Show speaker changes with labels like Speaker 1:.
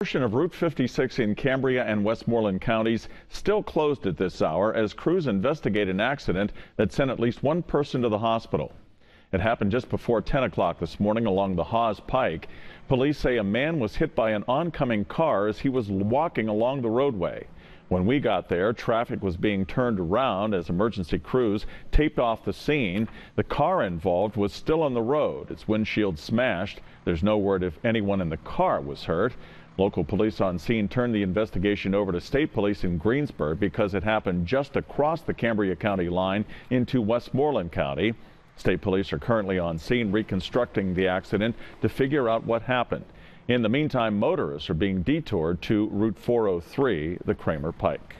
Speaker 1: portion of Route 56 in Cambria and Westmoreland counties still closed at this hour as crews investigate an accident that sent at least one person to the hospital. It happened just before 10 o'clock this morning along the Haws Pike. Police say a man was hit by an oncoming car as he was walking along the roadway. When we got there, traffic was being turned around as emergency crews taped off the scene. The car involved was still on the road. Its windshield smashed. There's no word if anyone in the car was hurt. Local police on scene turned the investigation over to state police in Greensburg because it happened just across the Cambria County line into Westmoreland County. State police are currently on scene reconstructing the accident to figure out what happened. In the meantime, motorists are being detoured to Route 403, the Kramer Pike.